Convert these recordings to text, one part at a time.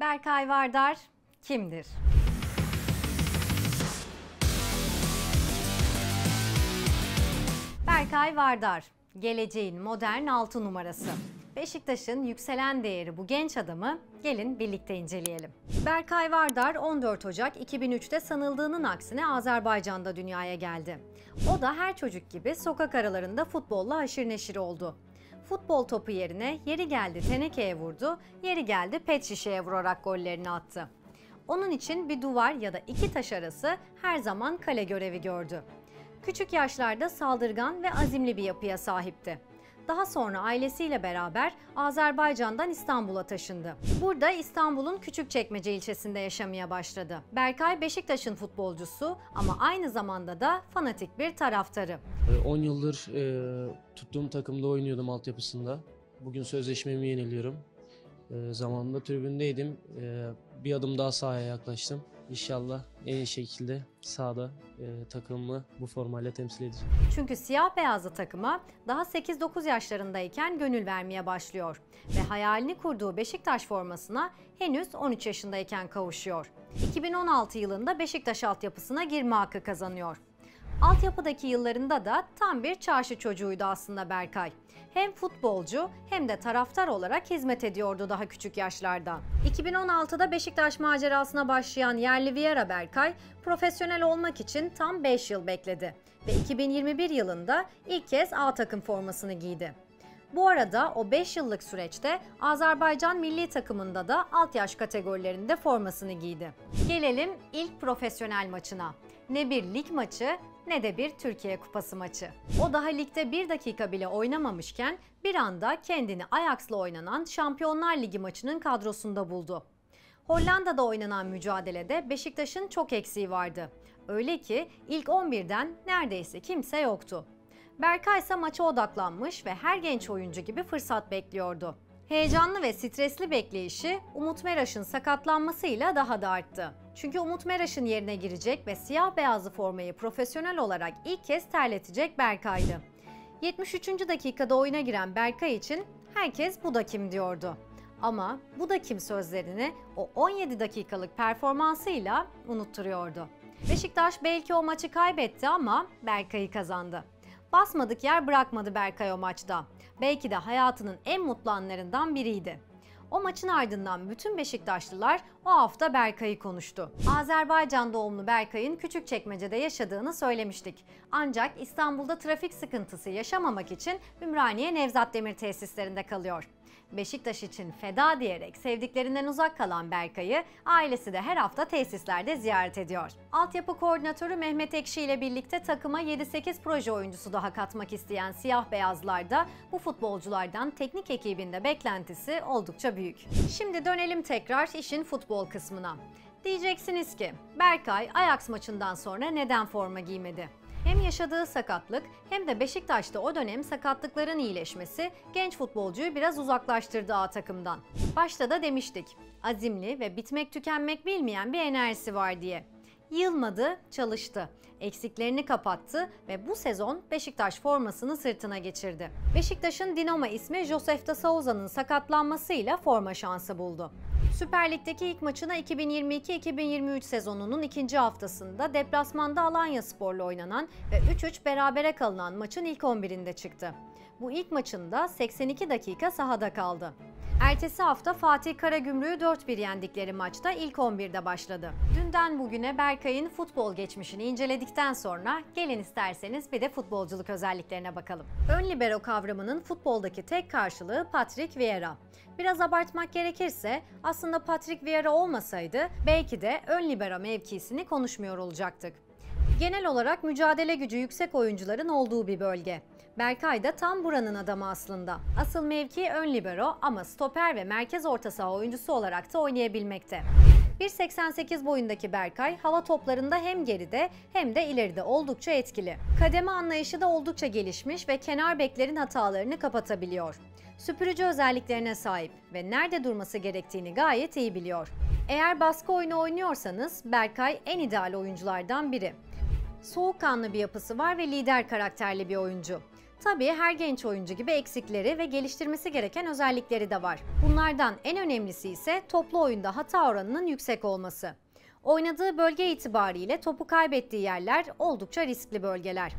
Berkay Vardar kimdir? Berkay Vardar, geleceğin modern altı numarası. Beşiktaş'ın yükselen değeri bu genç adamı gelin birlikte inceleyelim. Berkay Vardar 14 Ocak 2003'te sanıldığının aksine Azerbaycan'da dünyaya geldi. O da her çocuk gibi sokak aralarında futbolla haşır neşir oldu. Futbol topu yerine yeri geldi tenekeye vurdu, yeri geldi pet şişeye vurarak gollerini attı. Onun için bir duvar ya da iki taş arası her zaman kale görevi gördü. Küçük yaşlarda saldırgan ve azimli bir yapıya sahipti. Daha sonra ailesiyle beraber Azerbaycan'dan İstanbul'a taşındı. Burada İstanbul'un Küçükçekmece ilçesinde yaşamaya başladı. Berkay Beşiktaş'ın futbolcusu ama aynı zamanda da fanatik bir taraftarı. 10 yıldır e, tuttuğum takımda oynuyordum altyapısında. Bugün sözleşmemi yeniliyorum. E, zamanında tribündeydim. E, bir adım daha sahaya yaklaştım. İnşallah en iyi şekilde sahada e, takımımı bu formayla temsil edeceğim. Çünkü siyah beyazlı takıma daha 8-9 yaşlarındayken gönül vermeye başlıyor ve hayalini kurduğu Beşiktaş formasına henüz 13 yaşındayken kavuşuyor. 2016 yılında Beşiktaş altyapısına girme hakkı kazanıyor. Altyapıdaki yıllarında da tam bir çarşı çocuğuydu aslında Berkay. Hem futbolcu hem de taraftar olarak hizmet ediyordu daha küçük yaşlarda. 2016'da Beşiktaş macerasına başlayan yerli Vieira Berkay, profesyonel olmak için tam 5 yıl bekledi ve 2021 yılında ilk kez A takım formasını giydi. Bu arada o 5 yıllık süreçte Azerbaycan milli takımında da alt yaş kategorilerinde formasını giydi. Gelelim ilk profesyonel maçına. Ne bir lig maçı ne de bir Türkiye Kupası maçı. O daha ligde bir dakika bile oynamamışken bir anda kendini Ajax'la oynanan Şampiyonlar Ligi maçının kadrosunda buldu. Hollanda'da oynanan mücadelede Beşiktaş'ın çok eksiği vardı. Öyle ki ilk 11'den neredeyse kimse yoktu. Berkay ise maça odaklanmış ve her genç oyuncu gibi fırsat bekliyordu. Heyecanlı ve stresli bekleyişi Umut Meraş'ın sakatlanmasıyla daha da arttı. Çünkü Umut Meraş'ın yerine girecek ve siyah beyazlı formayı profesyonel olarak ilk kez terletecek Berkay'dı. 73. dakikada oyuna giren Berkay için herkes bu da kim diyordu. Ama bu da kim sözlerini o 17 dakikalık performansıyla unutturuyordu. Beşiktaş belki o maçı kaybetti ama Berkay'ı kazandı. Basmadık yer bırakmadı Berkay o maçta. Belki de hayatının en mutlu anlarından biriydi. O maçın ardından bütün Beşiktaşlılar o hafta Berkay'ı konuştu. Azerbaycan doğumlu Berkay'ın Küçükçekmece'de yaşadığını söylemiştik. Ancak İstanbul'da trafik sıkıntısı yaşamamak için Ümraniye Nevzat Demir tesislerinde kalıyor. Beşiktaş için feda diyerek sevdiklerinden uzak kalan Berkay'ı ailesi de her hafta tesislerde ziyaret ediyor. Altyapı koordinatörü Mehmet Ekşi ile birlikte takıma 7-8 proje oyuncusu daha katmak isteyen siyah beyazlar da bu futbolculardan teknik ekibinde beklentisi oldukça büyük. Şimdi dönelim tekrar işin futbol kısmına. Diyeceksiniz ki Berkay Ajax maçından sonra neden forma giymedi? Hem yaşadığı sakatlık hem de Beşiktaş'ta o dönem sakatlıkların iyileşmesi genç futbolcuyu biraz uzaklaştırdı A takımdan. Başta da demiştik. Azimli ve bitmek tükenmek bilmeyen bir enerjisi var diye. Yılmadı, çalıştı. Eksiklerini kapattı ve bu sezon Beşiktaş formasını sırtına geçirdi. Beşiktaş'ın Dinamo ismi Josef da Souza'nın sakatlanmasıyla forma şansı buldu. Süper Lig'deki ilk maçına 2022-2023 sezonunun ikinci haftasında deplasmanda Alanya Spor'la oynanan ve 3-3 berabere kalınan maçın ilk 11'inde çıktı. Bu ilk maçında 82 dakika sahada kaldı. Ertesi hafta Fatih Karagümrük'ü 4-1 yendikleri maçta ilk 11'de başladı. Dünden bugüne Berkay'ın futbol geçmişini inceledikten sonra gelin isterseniz bir de futbolculuk özelliklerine bakalım. Ön libero kavramının futboldaki tek karşılığı Patrick Vieira. Biraz abartmak gerekirse aslında Patrick Vieira olmasaydı belki de ön libero mevkisini konuşmuyor olacaktık. Genel olarak mücadele gücü yüksek oyuncuların olduğu bir bölge. Berkay da tam buranın adamı aslında. Asıl mevki ön libero ama stoper ve merkez orta saha oyuncusu olarak da oynayabilmekte. 1.88 boyundaki Berkay hava toplarında hem geride hem de ileride oldukça etkili. Kademe anlayışı da oldukça gelişmiş ve kenar beklerin hatalarını kapatabiliyor. Süpürücü özelliklerine sahip ve nerede durması gerektiğini gayet iyi biliyor. Eğer baskı oyunu oynuyorsanız Berkay en ideal oyunculardan biri. Soğukkanlı bir yapısı var ve lider karakterli bir oyuncu. Tabii her genç oyuncu gibi eksikleri ve geliştirmesi gereken özellikleri de var. Bunlardan en önemlisi ise toplu oyunda hata oranının yüksek olması. Oynadığı bölge itibariyle topu kaybettiği yerler oldukça riskli bölgeler.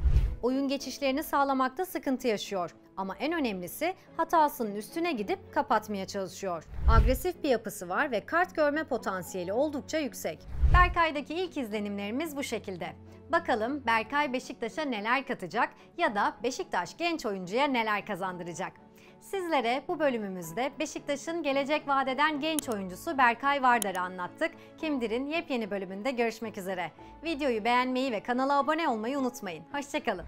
Oyun geçişlerini sağlamakta sıkıntı yaşıyor ama en önemlisi hatasının üstüne gidip kapatmaya çalışıyor. Agresif bir yapısı var ve kart görme potansiyeli oldukça yüksek. Berkay'daki ilk izlenimlerimiz bu şekilde. Bakalım Berkay Beşiktaş'a neler katacak ya da Beşiktaş genç oyuncuya neler kazandıracak. Sizlere bu bölümümüzde Beşiktaş'ın gelecek vadeden genç oyuncusu Berkay Vardar'ı anlattık. Kimdir'in yepyeni bölümünde görüşmek üzere. Videoyu beğenmeyi ve kanala abone olmayı unutmayın. Hoşçakalın.